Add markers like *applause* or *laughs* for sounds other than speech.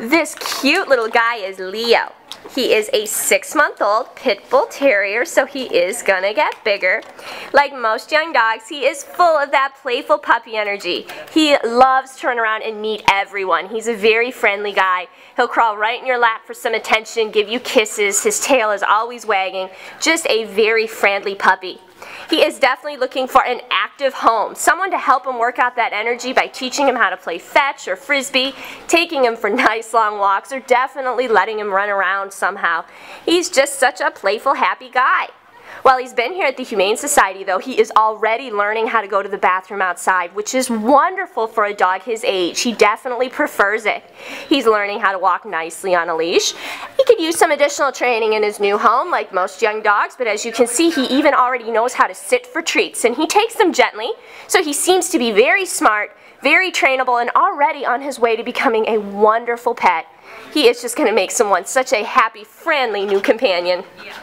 This cute little guy is Leo. He is a six-month-old pit bull terrier, so he is gonna get bigger. Like most young dogs, he is full of that playful puppy energy. He loves to run around and meet everyone. He's a very friendly guy. He'll crawl right in your lap for some attention, give you kisses. His tail is always wagging. Just a very friendly puppy. He is definitely looking for an active home, someone to help him work out that energy by teaching him how to play fetch or frisbee, taking him for *laughs* nice long walks, or definitely letting him run around somehow. He's just such a playful, happy guy. While he's been here at the Humane Society, though, he is already learning how to go to the bathroom outside, which is wonderful for a dog his age. He definitely prefers it. He's learning how to walk nicely on a leash. He could use some additional training in his new home, like most young dogs, but as you can see, he even already knows how to sit for treats, and he takes them gently, so he seems to be very smart, very trainable, and already on his way to becoming a wonderful pet. He is just going to make someone such a happy, friendly new companion. Yeah.